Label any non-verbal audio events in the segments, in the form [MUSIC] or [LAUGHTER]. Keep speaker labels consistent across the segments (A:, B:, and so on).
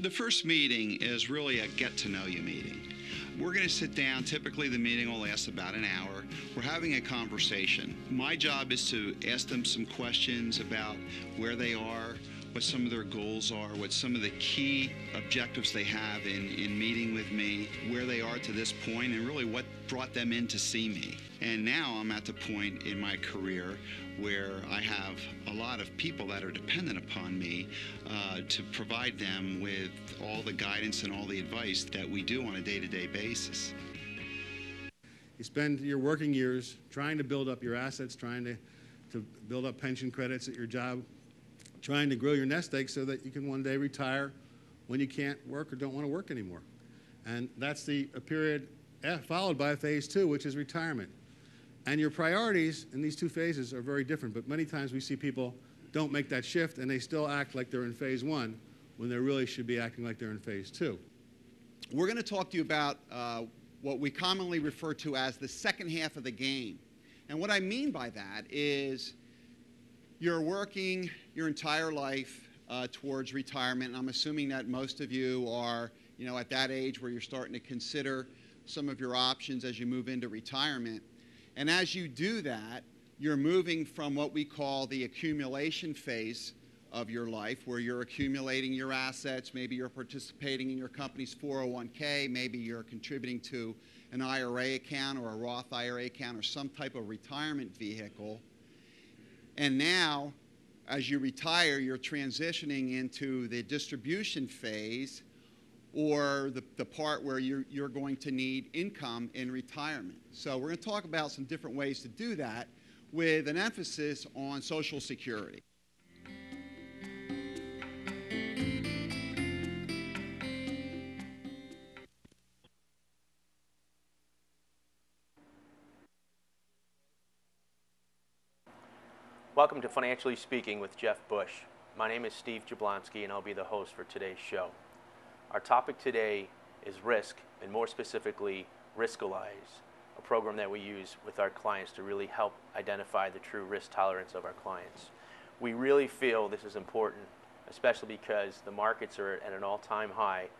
A: The first meeting is really a get to know you meeting. We're going to sit down. Typically, the meeting will last about an hour. We're having a conversation. My job is to ask them some questions about where they are, what some of their goals are, what some of the key objectives they have in, in meeting with me, where they are to this point, and really what brought them in to see me. And now I'm at the point in my career where I have a lot of people that are dependent upon me uh, to provide them with all the guidance and all the advice that we do on a day to day basis.
B: You spend your working years trying to build up your assets, trying to, to build up pension credits at your job, trying to grow your nest egg so that you can one day retire when you can't work or don't want to work anymore. And that's the period followed by phase two, which is retirement. And your priorities in these two phases are very different, but many times we see people don't make that shift and they still act like they're in phase one when they really should be acting like they're in phase two.
C: We're going to talk to you about uh, what we commonly refer to as the second half of the game. And what I mean by that is you're working your entire life uh, towards retirement. And I'm assuming that most of you are, you know, at that age where you're starting to consider some of your options as you move into retirement. And as you do that, you're moving from what we call the accumulation phase of your life, where you're accumulating your assets. Maybe you're participating in your company's 401k. Maybe you're contributing to an IRA account or a Roth IRA account or some type of retirement vehicle. And now, as you retire, you're transitioning into the distribution phase or the, the part where you're, you're going to need income in retirement. So we're going to talk about some different ways to do that with an emphasis on Social Security.
D: Welcome to Financially Speaking with Jeff Bush. My name is Steve Jablonski, and I'll be the host for today's show. Our topic today is risk, and more specifically, Riskalyze, a program that we use with our clients to really help identify the true risk tolerance of our clients. We really feel this is important, especially because the markets are at an all-time high,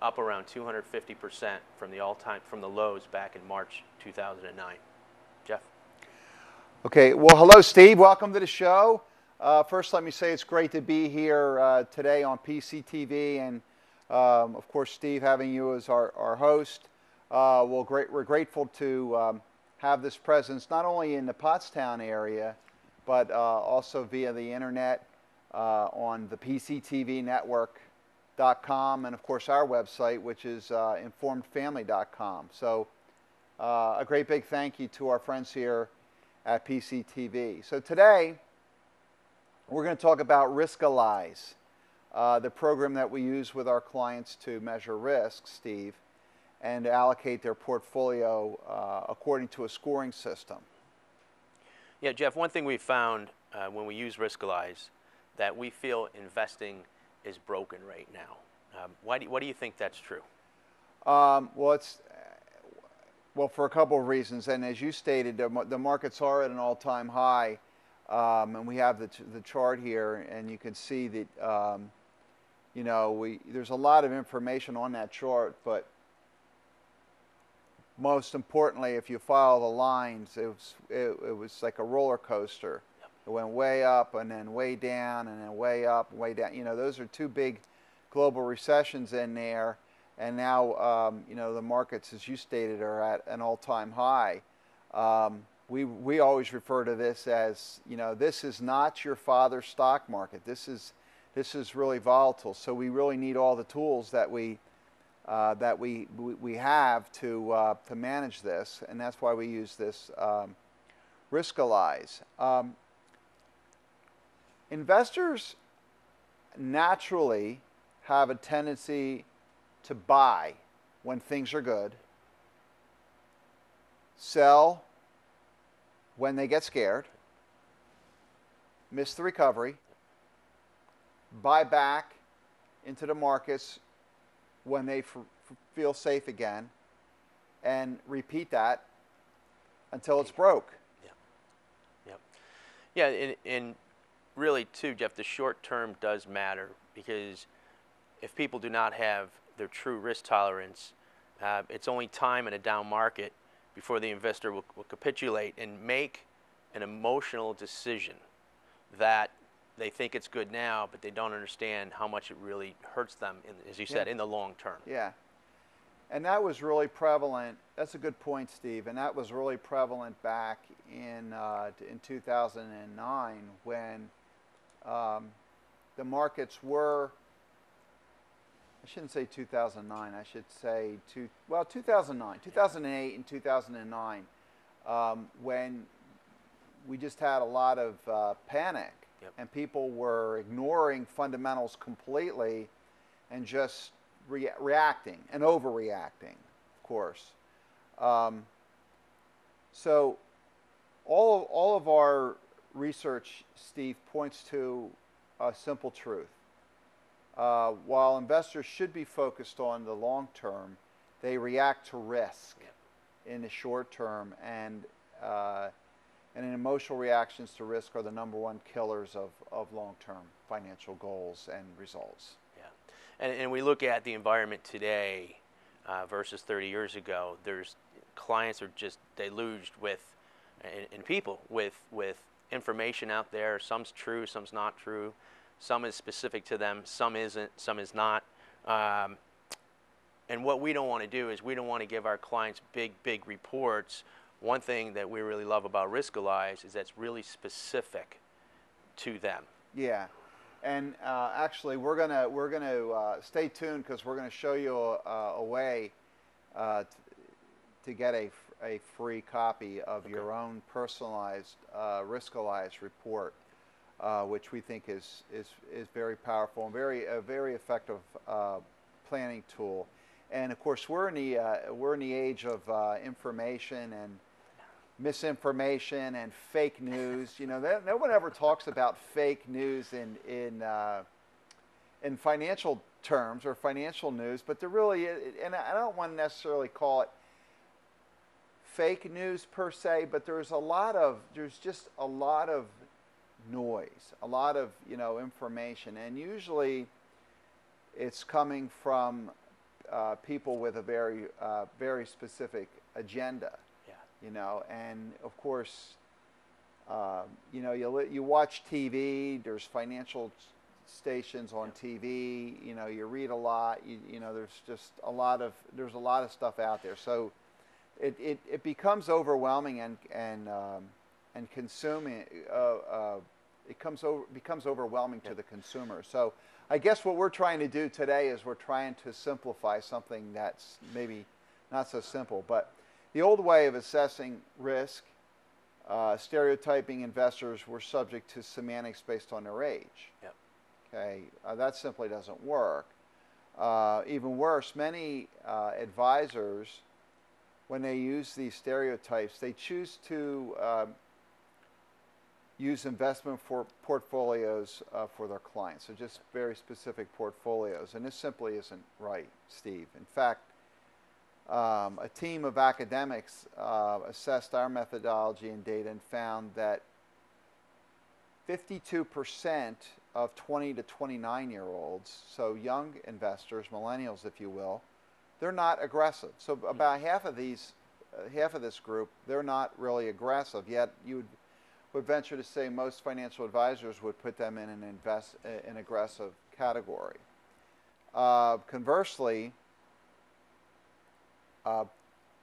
D: up around 250% from the all-time from the lows back in March 2009.
E: Okay, well, hello, Steve. Welcome to the show. Uh, first, let me say it's great to be here uh, today on PCTV and um, of course, Steve, having you as our, our host, uh, we'll great, we're grateful to um, have this presence not only in the Pottstown area, but uh, also via the internet uh, on the PCTVnetwork.com and, of course, our website, which is uh, informedfamily.com. So, a great big thank you to our friends here at PCTV. So, today, we're going to talk about Riskalyze uh, the program that we use with our clients to measure risk, Steve, and allocate their portfolio uh, according to a scoring system.
D: Yeah, Jeff, one thing we found uh, when we use Riskalyze that we feel investing is broken right now. Um, why do, why do you think that's true?
E: Um, well, it's well for a couple of reasons, and as you stated, the, the markets are at an all-time high, um, and we have the, the chart here, and you can see that um, you know, we, there's a lot of information on that chart, but most importantly, if you follow the lines, it was, it, it was like a roller coaster. Yep. It went way up and then way down and then way up, way down. You know, those are two big global recessions in there. And now, um, you know, the markets, as you stated, are at an all-time high. Um, we, we always refer to this as, you know, this is not your father's stock market. This is this is really volatile. So we really need all the tools that we uh, that we, we have to uh, to manage this, and that's why we use this um, Riskalyze. Um, investors naturally have a tendency to buy when things are good, sell when they get scared, miss the recovery, buy back into the markets when they feel safe again and repeat that until it's broke.
D: Yeah. Yep. Yeah, and, and really too, Jeff, the short term does matter because if people do not have their true risk tolerance, uh, it's only time in a down market before the investor will, will capitulate and make an emotional decision that they think it's good now, but they don't understand how much it really hurts them, in, as you said,
E: Yeah.
D: in the long term.
E: Yeah. And that was really prevalent. That's a good point, Steve. And that was really prevalent back in, uh, in 2009 when um, the markets were, I shouldn't say 2009, I should say, two, well, 2009, 2008 and 2009, um, when we just had a lot of uh, panic
D: Yep.
E: and people were ignoring fundamentals completely and just rea- reacting and overreacting, of course. Um, so, all of, all of our research, Steve, points to a simple truth. Uh, while investors should be focused on the long term, they react to risk in the short term, and uh, and emotional reactions to risk are the number one killers of, of long term financial goals and results.
D: Yeah, and, and we look at the environment today uh, versus 30 years ago. There's clients are just deluged with, and, and people with with information out there. Some's true, some's not true. Some is specific to them, some isn't, some is not. Um, and what we don't want to do is we don't want to give our clients big, big reports. One thing that we really love about Riskalyze is that's really specific to them.
E: Yeah, and uh, actually, we're gonna we're gonna uh, stay tuned because we're gonna show you a, a way uh, t- to get a, f- a free copy of your own personalized uh, Riskalyze report, uh, which we think is is is very powerful and very a very effective uh, planning tool. And of course, we're in the uh, we're in the age of uh, information and misinformation and fake news. You know, no, no one ever talks about fake news in in uh, in financial terms or financial news, but there really, and I don't want to necessarily call it fake news per se, but there's a lot of there's just a lot of noise, a lot of you know information, and usually it's coming from uh, people with a very uh, very specific agenda
D: Yeah.
E: you know? And of course um, you know you, you watch tv there's financial stations on tv you know you read a lot you, you know there's just a lot of there's a lot of stuff out there. So it, it, it becomes overwhelming and and um, and consuming uh, uh, it comes over becomes overwhelming to the consumer so I guess what we're trying to do today is we're trying to simplify something that's maybe not so simple but the old way of assessing risk, uh, stereotyping investors were subject to semantics based on their age.
D: Yep.
E: Okay, uh, that simply doesn't work. Uh, even worse, many uh, advisors, when they use these stereotypes, they choose to uh, use investment for portfolios uh, for their clients. So just very specific portfolios, and this simply isn't right, Steve. In fact, um, a team of academics uh, assessed our methodology and data and found that 52% of 20 to 29 year olds, so young investors, millennials, if you will, they're not aggressive. So about half of these, uh, half of this group, they're not really aggressive. Yet you would, would venture to say most financial advisors would put them in an invest, uh, an aggressive category. Uh, conversely, uh,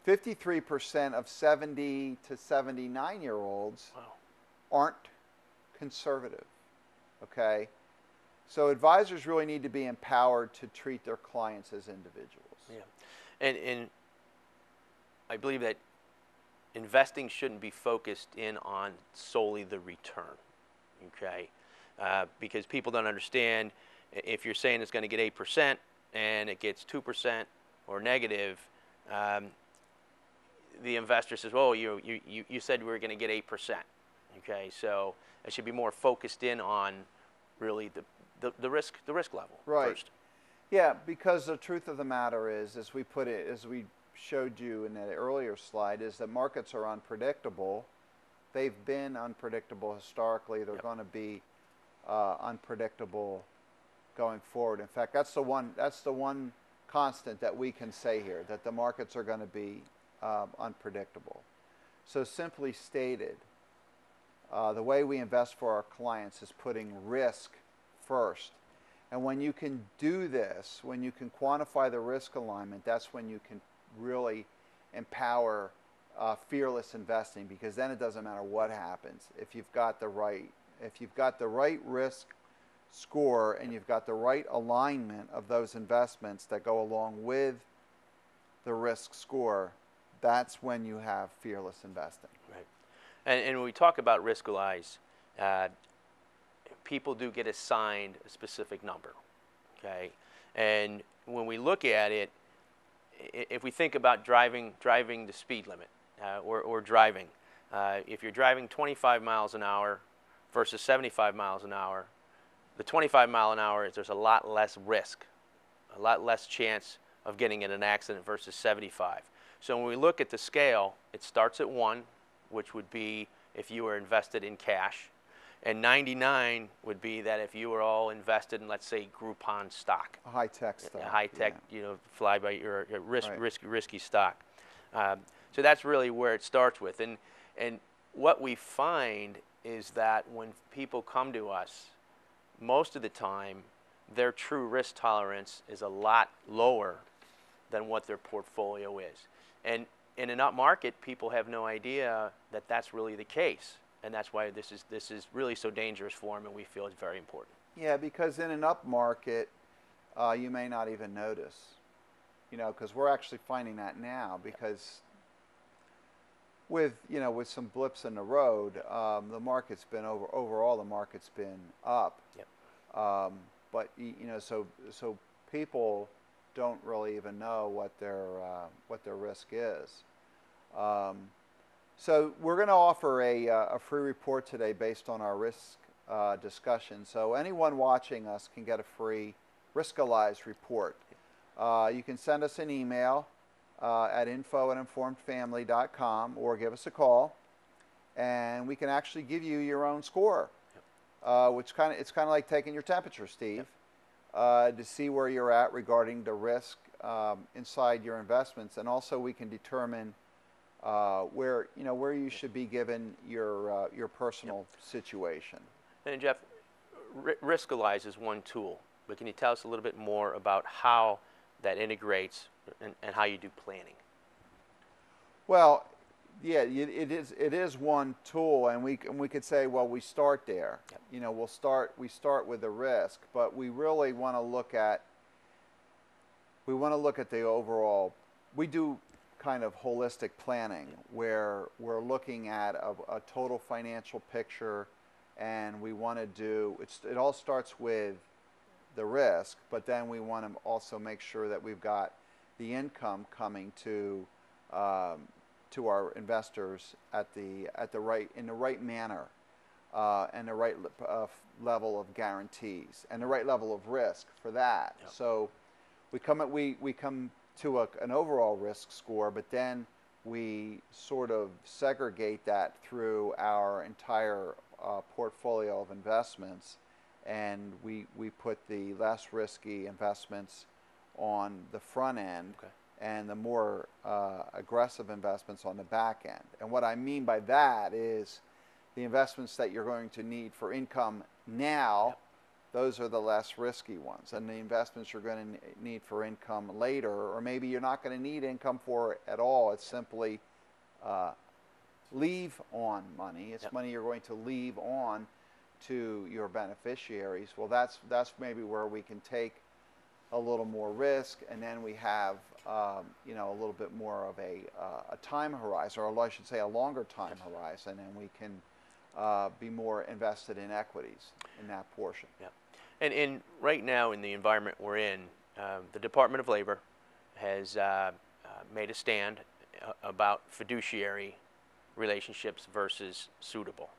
E: 53% of 70 to 79 year olds
D: Wow.
E: aren't conservative. Okay? So advisors really need to be empowered to treat their clients as individuals.
D: Yeah, and and I believe that investing shouldn't be focused in on solely the return. Okay, uh, because people don't understand if you're saying it's going to get eight percent and it gets two percent or negative. Um, the investor says, "Oh, you you you, you said we were going to get eight percent." Okay, so it should be more focused in on really the, the, the risk the risk level
E: Right.
D: first.
E: Yeah, because the truth of the matter is, as we put it, as we showed you in that earlier slide, is that markets are unpredictable. They've been unpredictable historically. They're
D: Yep.
E: going to be uh, unpredictable going forward. In fact, that's the one that's the one constant that we can say here that the markets are going to be um, unpredictable. So simply stated, uh, the way we invest for our clients is putting risk first. And when you can do this, when you can quantify the risk alignment, that's when you can really empower uh, fearless investing because then it doesn't matter what happens. If you've got the right, if you've got the right risk score and you've got the right alignment of those investments that go along with the risk score, that's when you have fearless investing.
D: Right. And, and when we talk about Riskalyze, uh, people do get assigned a specific number. Okay. And when we look at it, if we think about driving, driving the speed limit uh, or, or driving, uh, if you're driving 25 miles an hour versus 75 miles an hour, the 25 mile an hour is there's a lot less risk, a lot less chance of getting in an accident versus 75. So when we look at the scale, it starts at one, which would be if you were invested in cash, and 99 would be that if you were all invested in, let's say, Groupon stock, A
E: high tech stuff,
D: high tech,
E: yeah.
D: you know, fly by your risk,
E: Right.
D: risk, risky stock. Um, so that's really where it starts with, and and what we find is that when people come to us, most of the time, their true risk tolerance is a lot lower than what their portfolio is. And in an up market, people have no idea that that's really the case. And that's why this is, this is really so dangerous for them, and we feel it's very important.
E: Yeah, because in an up market, uh, you may not even notice. You know, because we're actually finding that now because with you know with some blips in the road, um, the market's been over overall the market's been up.
D: Yep.
E: Um, but you know, so so people don't really even know what their uh, what their risk is. Um, so we're going to offer a, uh, a free report today based on our risk uh, discussion. So anyone watching us can get a free Riskalyze report. Uh, you can send us an email uh, at info at informedfamily.com or give us a call, and we can actually give you your own score. Uh, which kind of it's kind of like taking your temperature, Steve, uh, to see where you're at regarding the risk um, inside your investments, and also we can determine uh, where you know where you should be given your uh, your personal situation.
D: And Jeff, Ri- Riskalyze is one tool, but can you tell us a little bit more about how that integrates and, and how you do planning?
E: Well, yeah, it, it is it is one tool, and we and we could say, well, we start there.
D: Yep.
E: You know, we'll start we start with the risk, but we really want to look at we want to look at the overall. We do kind of holistic planning where we're looking at a, a total financial picture, and we want to do. It all starts with the risk, but then we want to also make sure that we've got the income coming to um, to our investors at the at the right in the right manner uh, and the right uh, level of guarantees and the right level of risk for that.
D: Yep.
E: So we come at, we we come to a, an overall risk score, but then we sort of segregate that through our entire uh, portfolio of investments, and we we put the less risky investments on the front end
D: Okay.
E: and the more uh, aggressive investments on the back end. And what I mean by that is the investments that you're going to need for income now, those are the less risky ones. And the investments you're going to need for income later, or maybe you're not going to need income for at all, it's simply uh, leave on money. It's
D: Yep.
E: money you're going to leave on to your beneficiaries. Well, that's, that's maybe where we can take a little more risk, and then we have, um, you know, a little bit more of a, uh, a time horizon, or I should say a longer time horizon, and we can uh, be more invested in equities in that portion.
D: Yeah. And, and right now, in the environment we're in, um, the Department of Labor has uh, uh, made a stand uh, about fiduciary relationships versus suitable.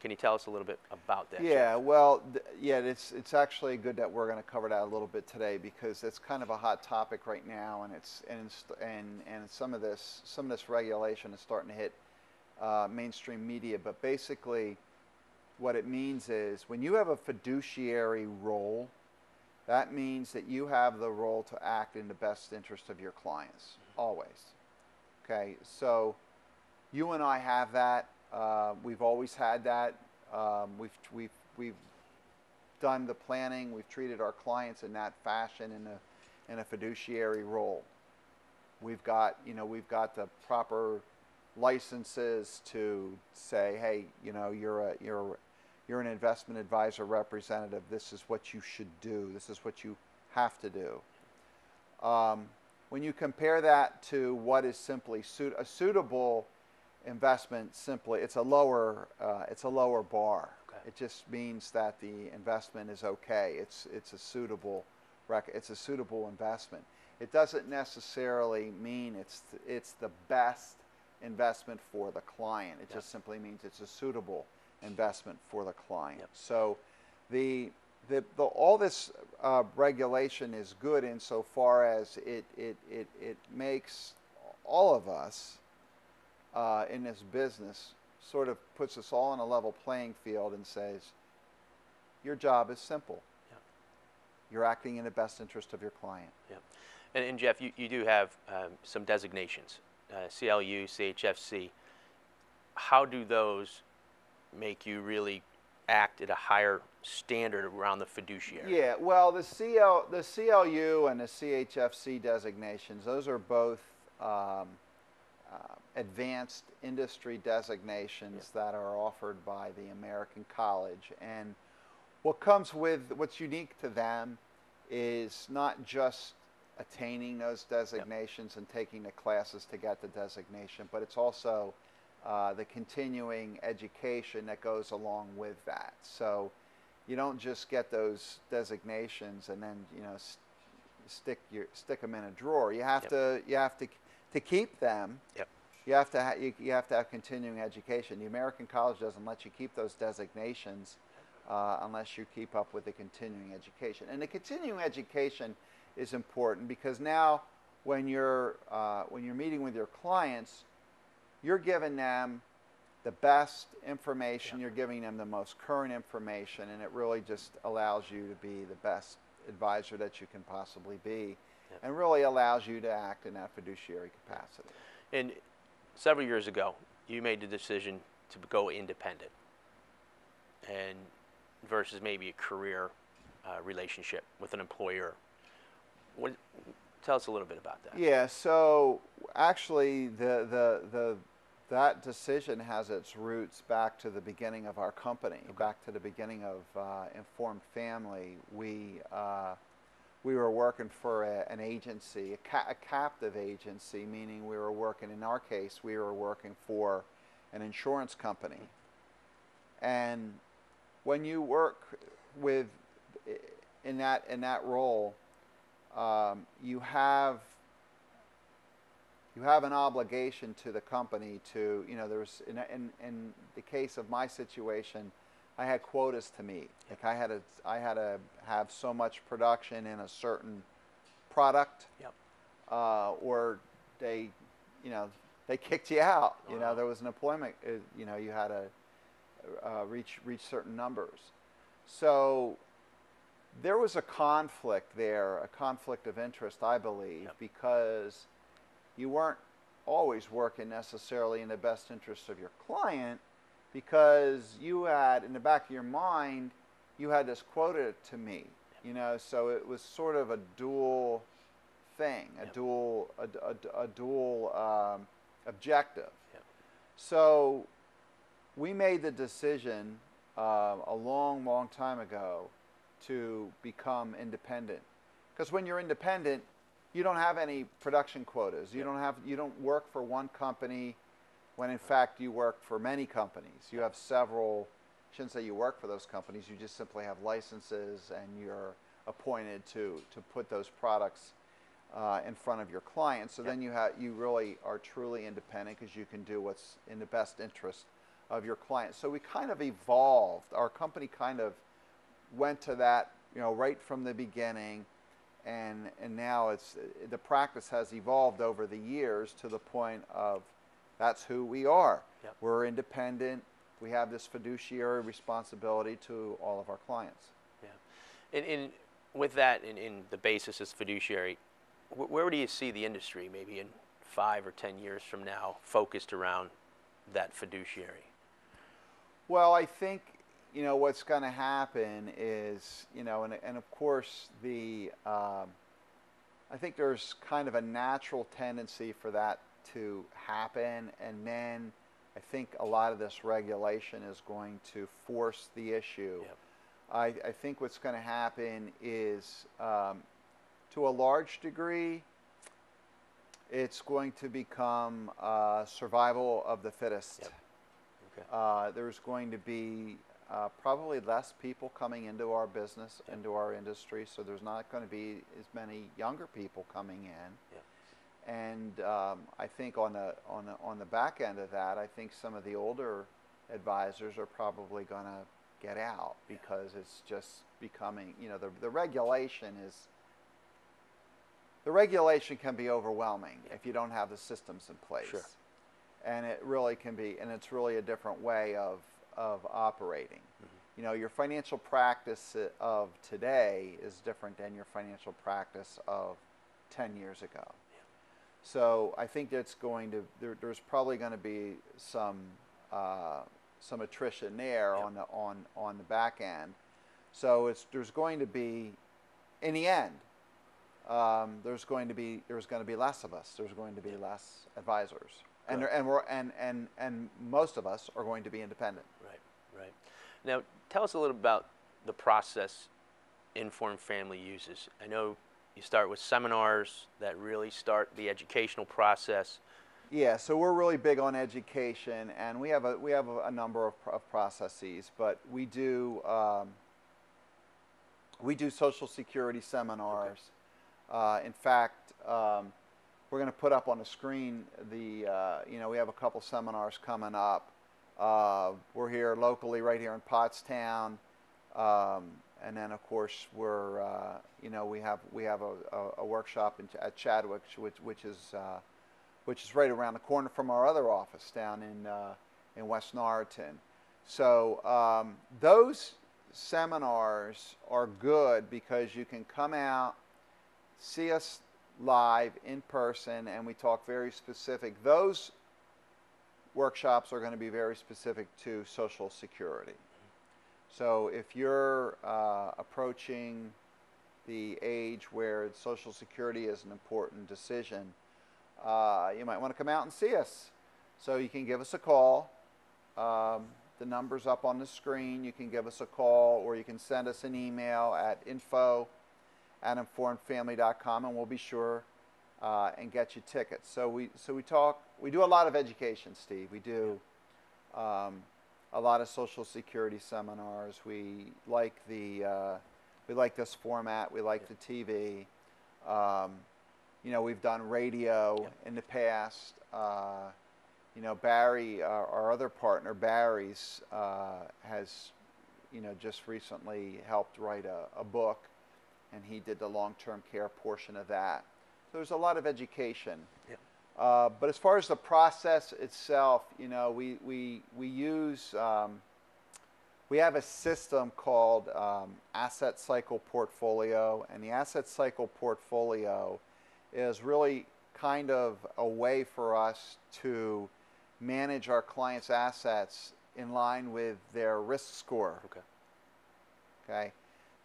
D: Can you tell us a little bit about that? Jeff?
E: Yeah, well, th- yeah, it's it's actually good that we're going to cover that a little bit today because it's kind of a hot topic right now, and it's and and and some of this some of this regulation is starting to hit uh, mainstream media. But basically, what it means is when you have a fiduciary role That means that you have the role to act in the best interest of your clients, always. Okay, so you and I have that. Uh, we've always had that. Um, we've, we've, we've done the planning. We've treated our clients in that fashion in a, in a fiduciary role. We've got, you know, we've got the proper licenses to say, hey, you know, you're a, you're, you're an investment advisor representative. This is what you should do. This is what you have to do. Um, when you compare that to what is simply suit, a suitable investment, simply it's a lower uh, it's a lower bar.
D: Okay.
E: It just means that the investment is okay. It's it's a suitable it's a suitable investment. It doesn't necessarily mean it's th- it's the best investment for the client. It just simply means it's a suitable investment for the client.
D: Yep.
E: So the, the, the, all this uh, regulation is good insofar as it, it, it, it makes all of us uh, in this business sort of puts us all on a level playing field and says, your job is simple.
D: Yep.
E: You're acting in the best interest of your client.
D: Yep. And, and Jeff, you, you do have um, some designations, uh, CLU, CHFC. How do those make you really act at a higher standard around the fiduciary?
E: Yeah, well, the CL, the CLU and the CHFC designations, those are both um, uh, advanced industry designations that are offered by the American College. And what comes with, what's unique to them is not just attaining those designations and taking the classes to get the designation, but it's also uh, the continuing education that goes along with that. So you don't just get those designations and then you know s- stick your stick them in a drawer. You have
D: Yep.
E: to you have to to keep them.
D: Yep.
E: You have to ha- you, you have to have continuing education. The American College doesn't let you keep those designations uh, unless you keep up with the continuing education. And the continuing education is important because now when you're uh, when you're meeting with your clients, you're giving them the best information, you're giving them the most current information, and it really just allows you to be the best advisor that you can possibly be,
D: Yep.
E: and really allows you to act in that fiduciary capacity.
D: And several years ago, you made the decision to go independent, and versus maybe a career uh, relationship with an employer. What, tell us a little bit about that.
E: Yeah, so actually, the, the, the, that decision has its roots back to the beginning of our company, back to the beginning of uh, Informed Family. We, uh, we were working for a, an agency, a, ca- a captive agency, meaning we were working, in our case, we were working for an insurance company. And when you work with, in that, in that role, um, you have you have an obligation to the company to you know there's in, in, in the case of my situation i had quotas to meet. Like i had to i had to have so much production in a certain product
D: Yep.
E: uh, or they you know they [LAUGHS] kicked you out. You know there was an employment uh, you know you had to uh, reach reach certain numbers. So there was a conflict there, a conflict of interest, I believe,
D: Yep.
E: because you weren't always working necessarily in the best interest of your client because you had, in the back of your mind, you had this quota to meet, you know, so it was sort of a dual thing, a
D: Yep.
E: dual, a, a- a dual um, objective.
D: Yep.
E: So we made the decision uh, a long, long time ago to become independent. Because when you're independent, you don't have any production quotas. You don't have you don't work for one company when in fact you work for many companies. You have several I shouldn't say you work for those companies, you just simply have licenses and you're appointed to to put those products uh, in front of your clients. So then you have you really are truly independent because you can do what's in the best interest of your clients. So we kind of evolved. Our company kind of went to that, you know, right from the beginning, and and now it's the practice has evolved over the years to the point of that's who we are.
D: Yep.
E: We're independent. We have this fiduciary responsibility to all of our clients.
D: Yeah. And, and with that in, in the basis as fiduciary, wh- where do you see the industry maybe in five or ten years from now focused around that fiduciary?
E: Well, I think you know what's going to happen is you know, and and of course the um, I think there's kind of a natural tendency for that to happen, and then I think a lot of this regulation is going to force the issue.
D: Yep.
E: I, I think what's going to happen is, um, to a large degree, it's going to become uh, survival of the fittest.
D: Yep. Okay.
E: Uh, there's going to be uh, probably less people coming into our business,
D: Yep.
E: into our industry, so there's not going to be as many younger people coming in.
D: Yep.
E: And um, I think on the, on, the, on the back end of that, I think some of the older advisors are probably going to get out because it's just becoming, you know, the, the regulation is, the regulation can be overwhelming if you don't have the systems in place.
D: Sure.
E: And it really can be, and it's really a different way of, of operating. You know, your financial practice uh, of today is different than your financial practice of 10 years ago. So I think that's going to there, there's probably going to be some uh, some attrition there
D: Yep.
E: on the on on the back end. So it's there's going to be in the end um, there's going to be there's going to be less of us. There's going to be less advisors, and there, and we're and and and most of us are going to be independent.
D: Right, right. Now, tell us a little about the process Informed Family uses. I know you start with seminars that really start the educational process.
E: Yeah, so we're really big on education, and we have a we have a, a number of, of processes, but we do um, we do social security seminars. Uh, in fact, um, we're going to put up on the screen the uh, you know we have a couple seminars coming up. Uh, we're here locally, right here in Pottstown, um, and then of course we're uh, you know we have we have a, a, a workshop in, at Chadwick, which which is uh, which is right around the corner from our other office down in uh, in West Norriton. So um, those seminars are good because you can come out, see us live in person, and we talk very specific. Those workshops are going to be very specific to Social Security. So if you're uh, approaching the age where Social Security is an important decision, uh, you might want to come out and see us. So you can give us a call. Um, the number's up on the screen. You can give us a call or you can send us an email at info at informedfamily.com and we'll be sure uh, and get you tickets. So we, so we talk, we do a lot of education, Steve. We do um, a lot of Social Security seminars. We like the, uh, we like this format. We like the TV. Um, you know, we've done radio
D: Yep.
E: in the past. Uh, you know, Barry, our, our other partner, Barry's, uh, has, you know, just recently helped write a, a book, and he did the long-term care portion of that. So there's a lot of education.
D: Yep.
E: Uh, but as far as the process itself, you know, we, we, we use, um, we have a system called um, Asset Cycle Portfolio, and the Asset Cycle Portfolio is really kind of a way for us to manage our clients' assets in line with their risk score.
D: Okay.
E: Okay,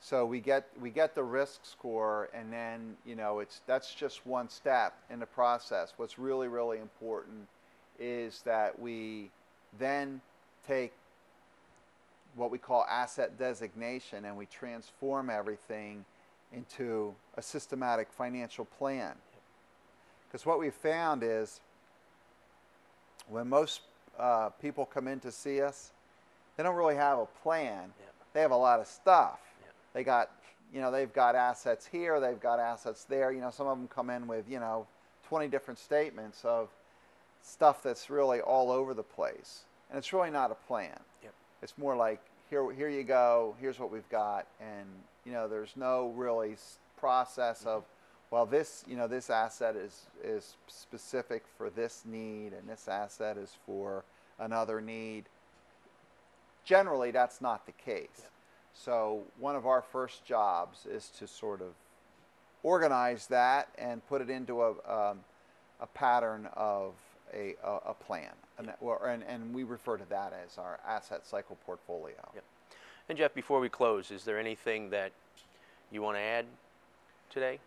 E: so we get we get the risk score, and then you know it's that's just one step in the process. What's really really important is that we then take what we call asset designation, and we transform everything into a systematic financial plan. Because what we've found is when most uh, people come in to see us, they don't really have a plan.
D: Yep.
E: They have a lot of stuff.
D: Yep.
E: They got, you know, they've got assets here, they've got assets there. You know, some of them come in with, you know, 20 different statements of stuff that's really all over the place. And it's really not a plan.
D: Yep.
E: It's more like, here, here you go, here's what we've got. And, you know, there's no really process of, mm-hmm. well, this, you know, this asset is, is specific for this need and this asset is for another need. Generally, that's not the case. So one of our first jobs is to sort of organize that and put it into a, um, a pattern of a, a, a plan. And, and, and we refer to that as our asset cycle portfolio.
D: Yep. And Jeff, before we close, is there anything that you want to add today?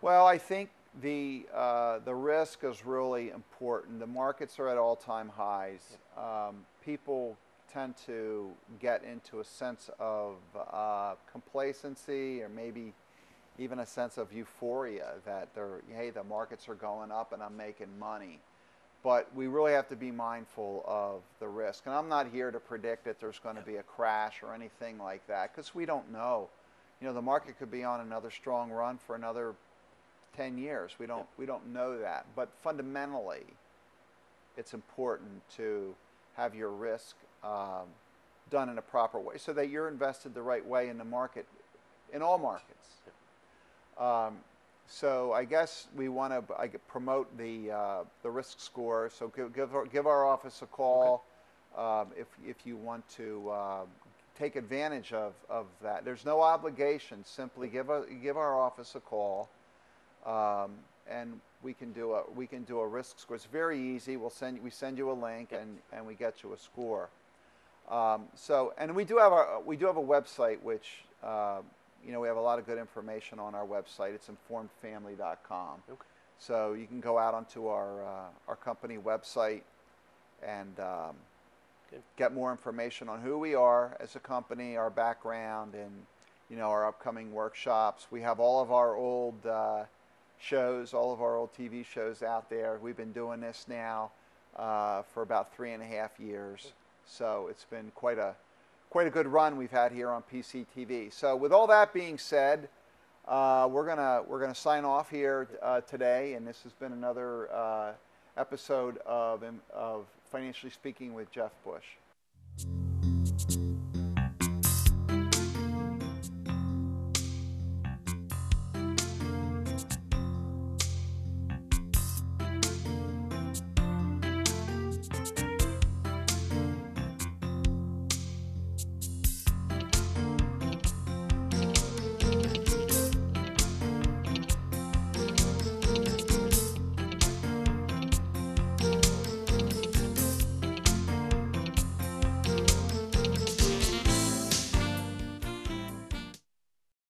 E: Well, I think the uh, the risk is really important. The markets are at all-time highs. Um, people tend to get into a sense of uh, complacency or maybe even a sense of euphoria that they're hey the markets are going up and I'm making money. But we really have to be mindful of the risk. And I'm not here to predict that there's going to be a crash or anything like that because we don't know. You know, the market could be on another strong run for another 10 years. We don't, we don't know that. But fundamentally, it's important to have your risk um, done in a proper way so that you're invested the right way in the market, in all markets. Um, so I guess we want to promote the, uh, the risk score. So give, give, our, give our office a call um, if, if you want to uh, take advantage of, of that. There's no obligation. Simply give, a, give our office a call um, and we can do a we can do a risk score. It's very easy. We'll send we send you a link and, and we get you a score. Um, so and we do have our we do have a website which uh, you know we have a lot of good information on our website. It's informedfamily.com. Okay. So you can go out onto our uh, our company website and um, get more information on who we are as a company, our background, and you know our upcoming workshops. We have all of our old uh, shows, all of our old TV shows out there. We've been doing this now uh, for about three and a half years. So it's been quite a quite a good run we've had here on PCTV. So with all that being said, uh, we're gonna we're gonna sign off here uh, today, and this has been another uh, episode of of financially speaking with Jeff Bush.